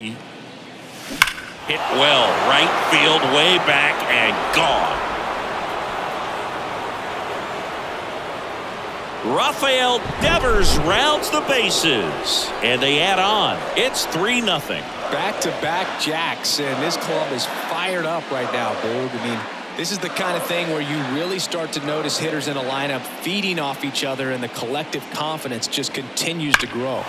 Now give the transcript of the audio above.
Hit well, right field, way back, and gone. Rafael Devers rounds the bases, and they add on. It's 3 nothing. Back-to-back jacks, and this club is fired up right now, Boog. I mean, this is the kind of thing where you really start to notice hitters in a lineup feeding off each other, and the collective confidence just continues to grow.